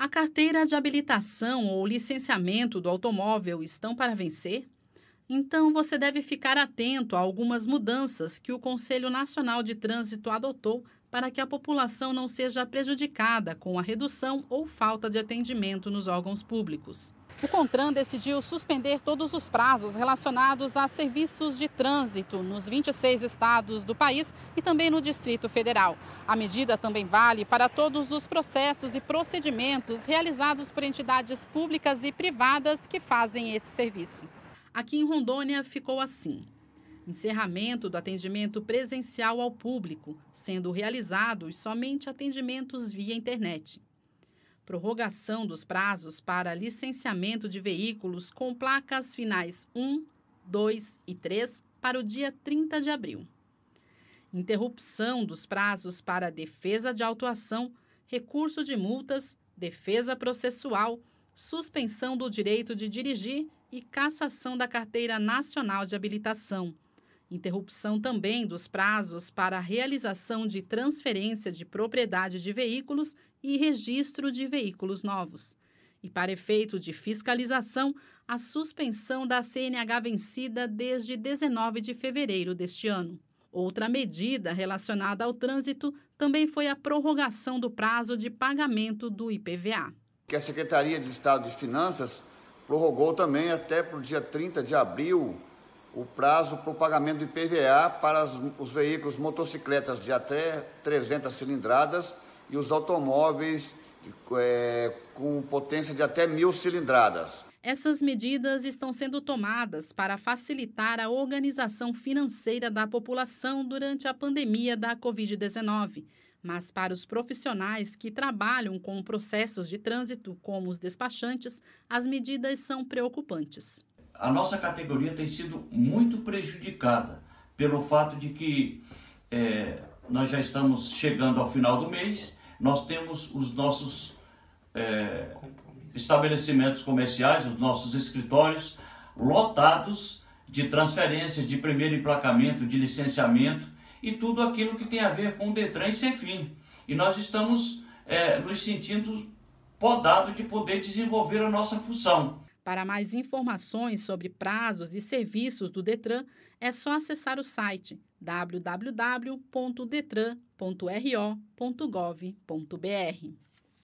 A carteira de habilitação ou licenciamento do automóvel estão para vencer? Então você deve ficar atento a algumas mudanças que o Conselho Nacional de Trânsito adotou para que a população não seja prejudicada com a redução ou falta de atendimento nos órgãos públicos. O CONTRAN decidiu suspender todos os prazos relacionados a serviços de trânsito nos 26 estados do país e também no Distrito Federal. A medida também vale para todos os processos e procedimentos realizados por entidades públicas e privadas que fazem esse serviço. Aqui em Rondônia ficou assim. Encerramento do atendimento presencial ao público, sendo realizados somente atendimentos via internet prorrogação dos prazos para licenciamento de veículos com placas finais 1, 2 e 3 para o dia 30 de abril. Interrupção dos prazos para defesa de autuação, recurso de multas, defesa processual, suspensão do direito de dirigir e cassação da Carteira Nacional de Habilitação. Interrupção também dos prazos para a realização de transferência de propriedade de veículos e registro de veículos novos. E para efeito de fiscalização, a suspensão da CNH vencida desde 19 de fevereiro deste ano. Outra medida relacionada ao trânsito também foi a prorrogação do prazo de pagamento do IPVA. Que a Secretaria de Estado de Finanças prorrogou também até para o dia 30 de abril o prazo para o pagamento do IPVA para os veículos motocicletas de até 300 cilindradas e os automóveis é, com potência de até mil cilindradas. Essas medidas estão sendo tomadas para facilitar a organização financeira da população durante a pandemia da Covid-19. Mas para os profissionais que trabalham com processos de trânsito, como os despachantes, as medidas são preocupantes a nossa categoria tem sido muito prejudicada pelo fato de que é, nós já estamos chegando ao final do mês, nós temos os nossos é, estabelecimentos comerciais, os nossos escritórios lotados de transferência, de primeiro emplacamento, de licenciamento e tudo aquilo que tem a ver com o Detran e Cefim. E nós estamos é, nos sentindo podados de poder desenvolver a nossa função. Para mais informações sobre prazos e serviços do Detran, é só acessar o site www.detran.ro.gov.br.